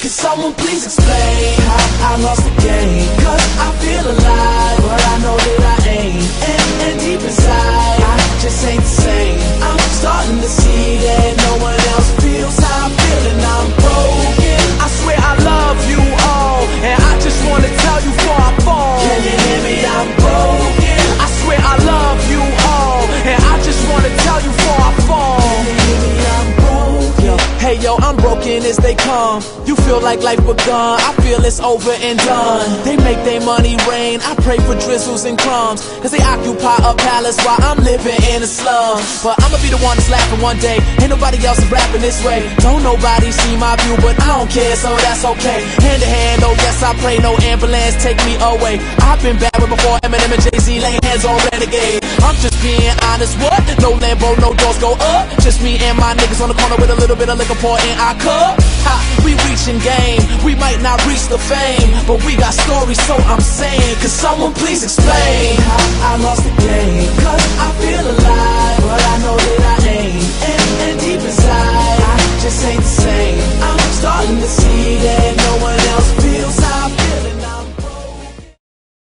Can someone please explain how I lost the game? Cause I I'm broken as they come. You feel like life begun. I feel it's over and done. They make their money rain. I pray for drizzles and crumbs. Cause they occupy a palace while I'm living in a slum. But I'ma be the one that's one day. Ain't nobody else rapping this way. Don't nobody see my view, but I don't care, so that's okay. Hand to hand, oh yes, I pray no ambulance take me away. I've been bad with before Eminem and Jay-Z lay hands on Renegade. I'm just being honest, what? No Lambo, no doors go up. Just me and my niggas on the corner with a little bit of liquor pour in our cup. Ha, we reaching game. We might not reach the fame, but we got stories, so I'm saying, could someone please explain how I lost the game?